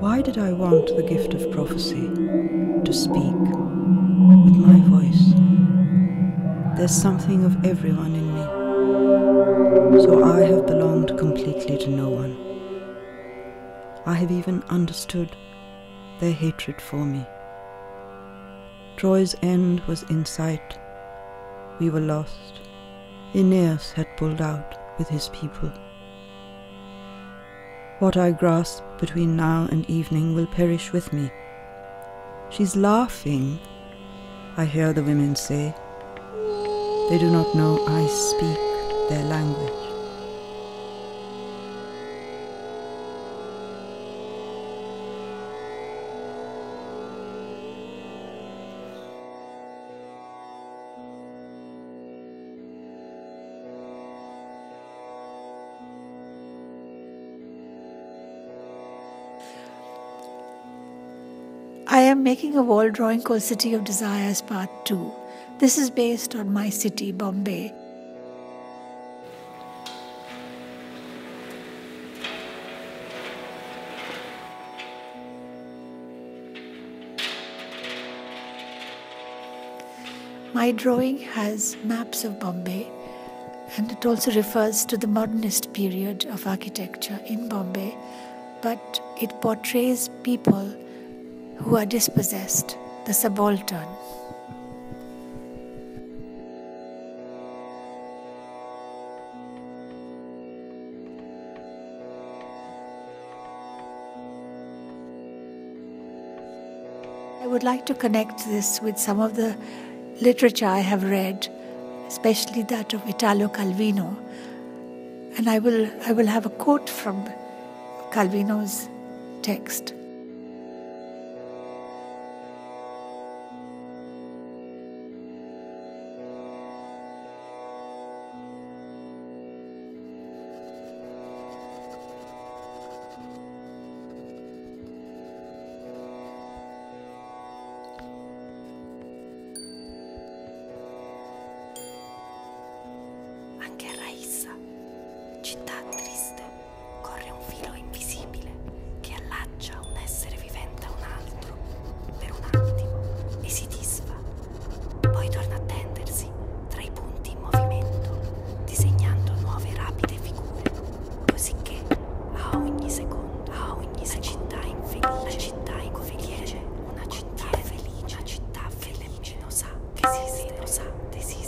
Why did I want the gift of prophecy to speak with my voice? There's something of everyone in me, so I have belonged completely to no one. I have even understood their hatred for me. Troy's end was in sight. We were lost. Aeneas had pulled out with his people. What I grasp between now and evening will perish with me. She's laughing, I hear the women say. They do not know I speak their language. I am making a wall drawing called City of Desires Part 2. This is based on my city, Bombay. My drawing has maps of Bombay and it also refers to the modernist period of architecture in Bombay, but it portrays people who are dispossessed, the subaltern. I would like to connect this with some of the literature I have read, especially that of Italo Calvino. And I will, I will have a quote from Calvino's text. pausa, decís.